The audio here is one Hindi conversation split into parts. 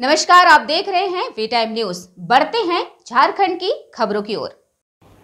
नमस्कार, आप देख रहे हैं वी टाइम न्यूज़ बढ़ते हैं झारखंड की खबरों की ओर।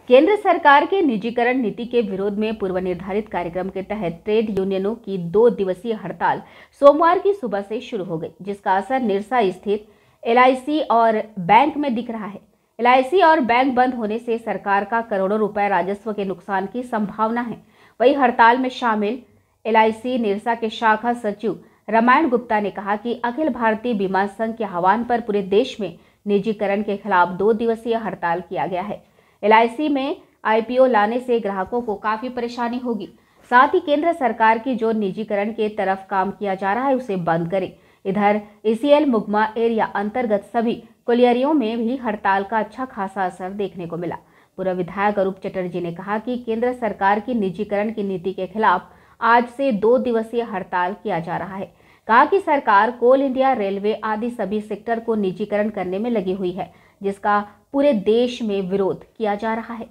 केंद्र सरकार के निजीकरण नीति के विरोध में पूर्व निर्धारित कार्यक्रम के तहत ट्रेड यूनियनों की दो दिवसीय हड़ताल सोमवार की सुबह से शुरू हो गई, जिसका असर निरसा स्थित एलआईसी और बैंक में दिख रहा है। एलआईसी और बैंक बंद होने से सरकार का करोड़ों रुपए राजस्व के नुकसान की संभावना है। वही हड़ताल में शामिल एलआईसी निरसा के शाखा सचिव रामायण गुप्ता ने कहा कि अखिल भारतीय बीमा संघ के आह्वान पर पूरे देश में निजीकरण के खिलाफ दो दिवसीय हड़ताल किया गया है। एलआईसी में आईपीओ लाने से ग्राहकों को काफ़ी परेशानी होगी। साथ ही केंद्र सरकार की जो निजीकरण के तरफ़ काम किया जा रहा है, उसे बंद करें। इधर, एसीएल मुगमा एरिया अंतर्गत सभी कुलियरियों में भी हड़ताल का अच्छा खासा असर देखने को मिला। पूर्व विधायक अरूप चटर्जी ने कहा कि केंद्र सरकार की निजीकरण की नीति के खिलाफ आज से दो दिवसीय हड़ताल किया जा रहा है। कहा कि सरकार कोल इंडिया रेलवे आदि सभी सेक्टर को निजीकरण करने में लगी हुई है, जिसका पूरे देश में विरोध किया जा रहा है।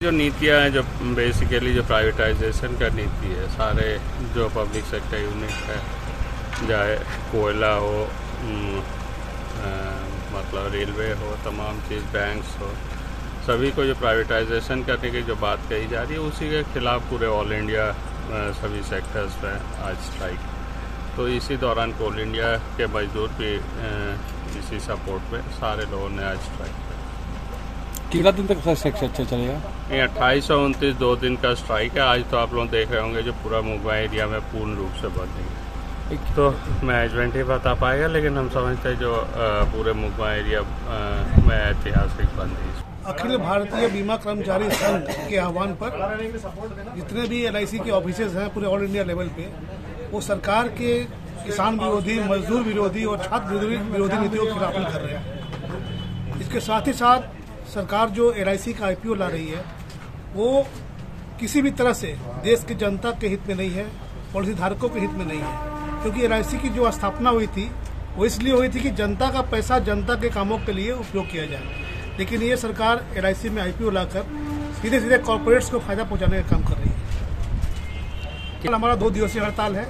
जो नीतियाँ हैं, जो बेसिकली जो प्राइवेटाइजेशन का नीति है, सारे जो पब्लिक सेक्टर यूनिट है, चाहे कोयला हो मतलब रेलवे हो, तमाम चीज़ बैंक्स हो, सभी को जो प्राइवेटाइजेशन करने की जो बात कही जा रही है, उसी के खिलाफ पूरे ऑल इंडिया सभी सेक्टर्स में आज स्ट्राइक तो इसी दौरान कोल इंडिया के मजदूर भी इसी सपोर्ट में सारे लोगों ने आज स्ट्राइक किया। कितना दिन तक स्ट्राइक अच्छा चलेगा? ये अट्ठाईस सौ उनतीस दो दिन का स्ट्राइक है। आज तो आप लोग देख रहे होंगे जो पूरा मुगवा एरिया में पूर्ण रूप से बंद है। एक तो मैनेजमेंट ही बता पाएगा लेकिन हम समझते हैं जो पूरे मुगवा एरिया में ऐतिहासिक बंद है। अखिल भारतीय बीमा कर्मचारी संघ के आह्वान पर जितने भी एल के ऑफ़िस हैं पूरे ऑल इंडिया लेवल पे वो सरकार के किसान विरोधी, मजदूर विरोधी और छात्र विरोधी नीतियों के खिलाफ कर रहे हैं। इसके साथ ही साथ सरकार जो एल का आईपीओ ला रही है, वो किसी भी तरह से देश की जनता के हित में नहीं है पॉलिसी धारकों के हित में नहीं है। क्योंकि एल की जो स्थापना हुई थी, वो इसलिए हुई थी कि जनता का पैसा जनता के कामों के लिए उपयोग किया जाए। लेकिन ये सरकार एल में आईपीओ लाकर सीधे सीधे कॉरपोरेट्स को फ़ायदा पहुँचाने का काम कर कल हमारा दो दिवसीय हड़ताल है,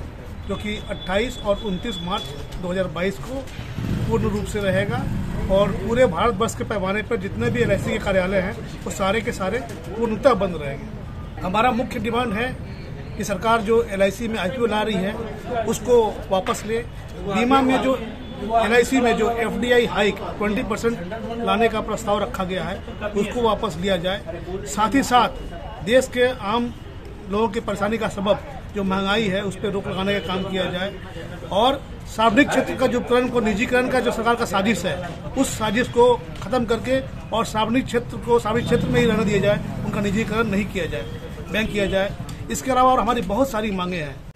जो कि 28 और 29 मार्च 2022 को पूर्ण रूप से रहेगा और पूरे भारत वर्ष के पैमाने पर जितने भी एलआईसी के कार्यालय हैं, वो सारे के सारे पूर्णतः बंद रहेंगे। हमारा मुख्य डिमांड है कि सरकार जो एलआईसी में आईपीओ ला रही है, उसको वापस ले। बीमा में जो एलआईसी में जो एफडीआई हाइक 20 परसेंट लाने का प्रस्ताव रखा गया है, उसको वापस लिया जाए। साथ ही साथ देश के आम लोगों की परेशानी का सबब जो महँगाई है, उस पर रोक लगाने का काम किया जाए। और सार्वजनिक क्षेत्र का जो उपकरण को, निजीकरण का जो सरकार का साजिश है, उस साजिश को खत्म करके और सार्वजनिक क्षेत्र को, सार्वजनिक क्षेत्र में ही रहने दिया जाए, उनका निजीकरण नहीं किया जाए बैंक किया जाए। इसके अलावा और हमारी बहुत सारी मांगे हैं।